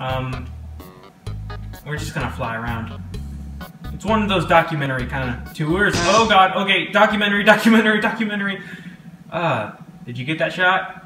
Um, we're just gonna fly around. It's one of those documentary kind of tours. Oh god, okay, documentary, documentary, documentary. Uh, did you get that shot?